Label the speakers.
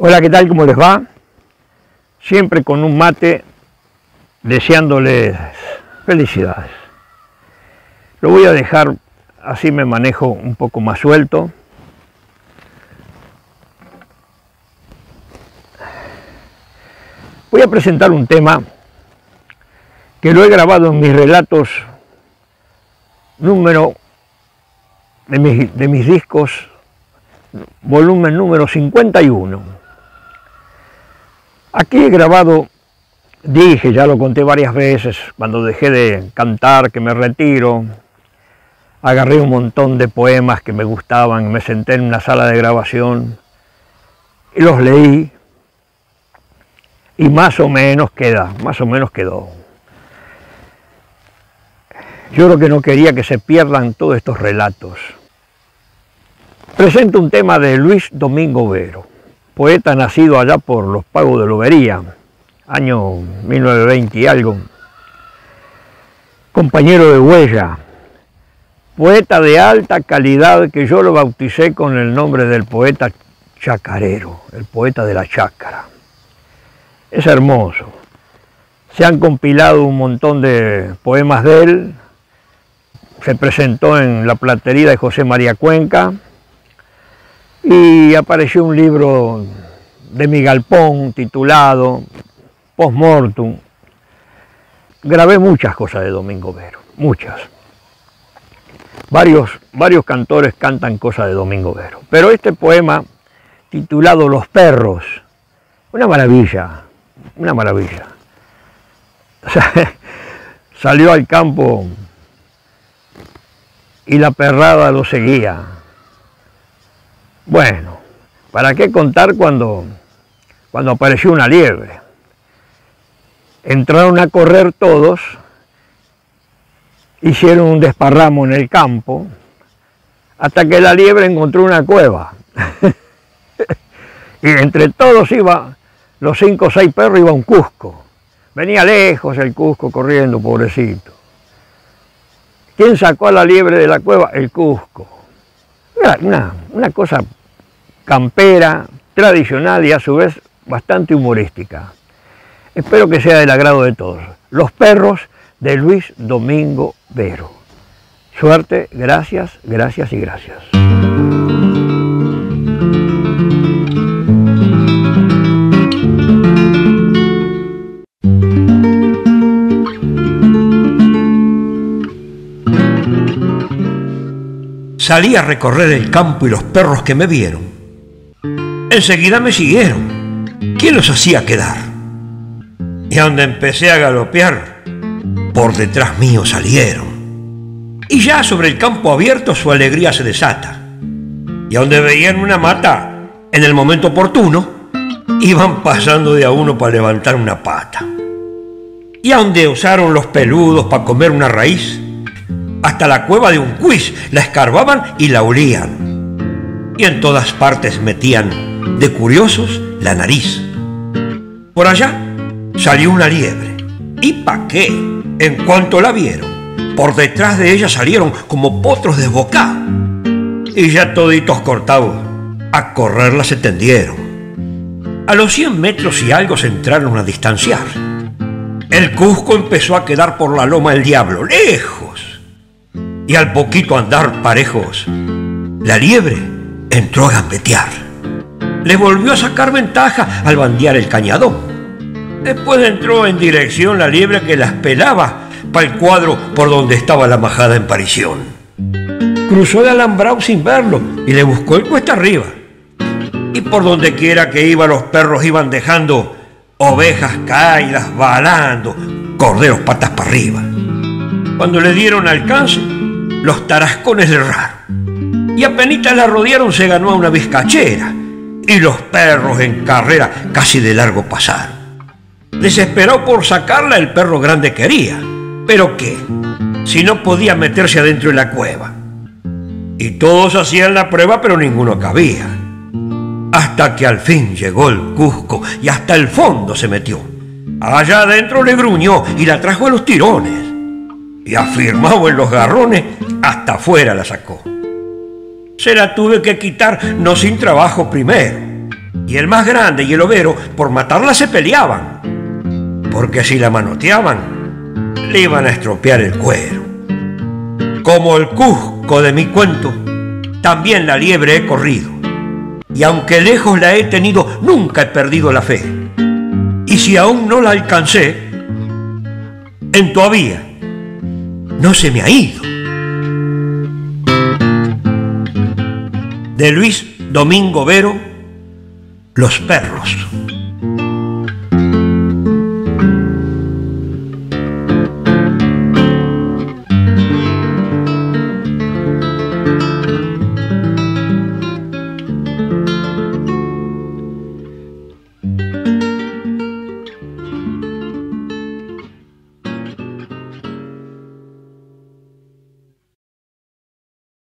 Speaker 1: Hola, ¿qué tal? ¿Cómo les va? Siempre con un mate deseándoles felicidades. Lo voy a dejar, así me manejo un poco más suelto. Voy a presentar un tema que lo he grabado en mis relatos número de mis, de mis discos, volumen número 51 Aquí he grabado, dije, ya lo conté varias veces, cuando dejé de cantar, que me retiro, agarré un montón de poemas que me gustaban, me senté en una sala de grabación y los leí y más o menos queda, más o menos quedó. Yo creo que no quería que se pierdan todos estos relatos. Presento un tema de Luis Domingo Vero poeta nacido allá por los pagos de Lobería, año 1920 y algo, compañero de huella, poeta de alta calidad que yo lo bauticé con el nombre del poeta chacarero, el poeta de la chácara. Es hermoso. Se han compilado un montón de poemas de él, se presentó en la platería de José María Cuenca, y apareció un libro de mi galpón titulado Postmortum. Grabé muchas cosas de Domingo Vero, muchas. Varios, varios cantores cantan cosas de Domingo Vero, pero este poema titulado Los perros, una maravilla, una maravilla. salió al campo y la perrada lo seguía bueno, ¿para qué contar cuando, cuando apareció una liebre? Entraron a correr todos, hicieron un desparramo en el campo, hasta que la liebre encontró una cueva. y entre todos iba, los cinco o seis perros iba un cusco. Venía lejos el cusco corriendo, pobrecito. ¿Quién sacó a la liebre de la cueva? El cusco. Una, una cosa campera, tradicional y a su vez bastante humorística. Espero que sea del agrado de todos. Los perros de Luis Domingo Vero. Suerte, gracias, gracias y gracias.
Speaker 2: Salí a recorrer el campo y los perros que me vieron enseguida me siguieron. ¿Quién los hacía quedar? Y donde empecé a galopear, por detrás mío salieron. Y ya sobre el campo abierto su alegría se desata. Y a donde veían una mata, en el momento oportuno, iban pasando de a uno para levantar una pata. Y a donde usaron los peludos para comer una raíz, hasta la cueva de un cuis la escarbaban y la olían. Y en todas partes metían de curiosos la nariz. Por allá salió una liebre. ¿Y pa' qué? En cuanto la vieron, por detrás de ella salieron como potros desbocados. Y ya toditos cortados, a correrla se tendieron. A los 100 metros y algo se entraron a distanciar. El Cusco empezó a quedar por la loma del diablo, lejos. Y al poquito andar parejos, la liebre entró a gambetear le volvió a sacar ventaja al bandear el cañadón. Después entró en dirección la liebre que las pelaba para el cuadro por donde estaba la majada en parición. Cruzó el alambrado sin verlo y le buscó el cuesta arriba. Y por donde quiera que iba los perros iban dejando ovejas caídas, balando, corderos patas para arriba. Cuando le dieron alcance, los tarascones le erraron. Y apenas la rodearon se ganó a una vizcachera y los perros en carrera casi de largo pasar. Desesperó por sacarla, el perro grande quería. ¿Pero qué? Si no podía meterse adentro de la cueva. Y todos hacían la prueba, pero ninguno cabía. Hasta que al fin llegó el Cusco y hasta el fondo se metió. Allá adentro le gruñó y la trajo a los tirones. Y afirmado en los garrones, hasta afuera la sacó se la tuve que quitar, no sin trabajo primero. y el más grande y el overo por matarla se peleaban, porque si la manoteaban, le iban a estropear el cuero. Como el Cusco de mi cuento, también la liebre he corrido, y aunque lejos la he tenido, nunca he perdido la fe. Y si aún no la alcancé, en todavía no se me ha ido. De Luis Domingo Vero, Los perros.